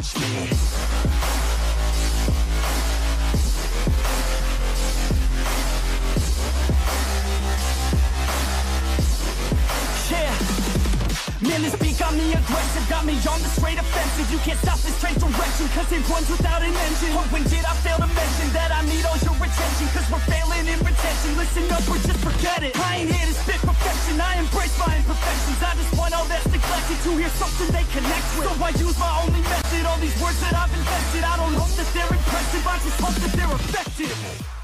watch me this beat got me aggressive, got me on the straight offensive. You can't stop this train direction, cause it runs without an engine. Oh, when did I fail to mention that I need all your attention? Cause we're failing in retention. Listen up or just forget it. I ain't here to spit perfection, I embrace my imperfections. I just want all that's to hear something they connect with. So I use my only method, all these words that I've invested. I don't hope that they're impressive, I just hope that they're effective.